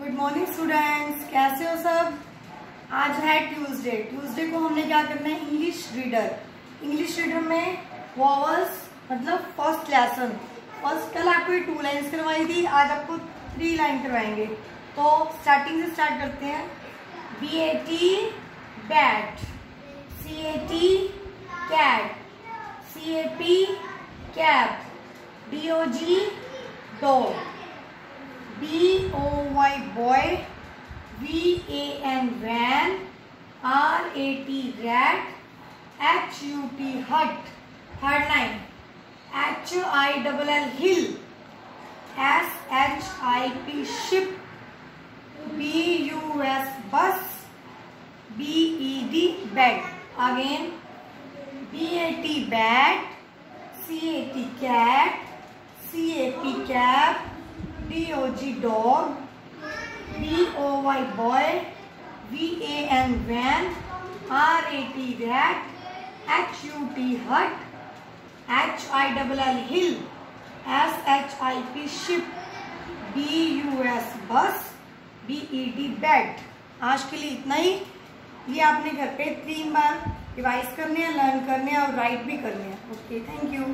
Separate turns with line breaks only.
Good morning students कैसे हो सब? आज है ट्यूसडे ट्यूसडे को हमने क्या करना है? इंग्लिश रीडर इंग्लिश रीडर में वॉवल्स मतलब फ़र्स्ट लेसन फ़र्स्ट कल आपको टू लाइन्स करवाई थी. आज आपको थ्री लाइन करवाएँगे. तो स्टार्टिंग से स्टार्ट करते हैं. B A T bat C A T cat C A P cap D O G dog B O Y boy, V A N van, R A T rat, H U T hut, third line, H I double L hill, S H I P ship, B U S bus, B E D bed. Again, B A T bat, C A T cat, C A P cap, D O G dog, B O Y boy, V A N van, R A T rat, H U T hut, H I double L hill, S H I P ship, B U S bus, B E D bed. आज के लिए इतना ही ये आपने घर पे तीन बार revise करने हैं लर्न करने हैं और राइट भी करने हैं ओके थैंक यू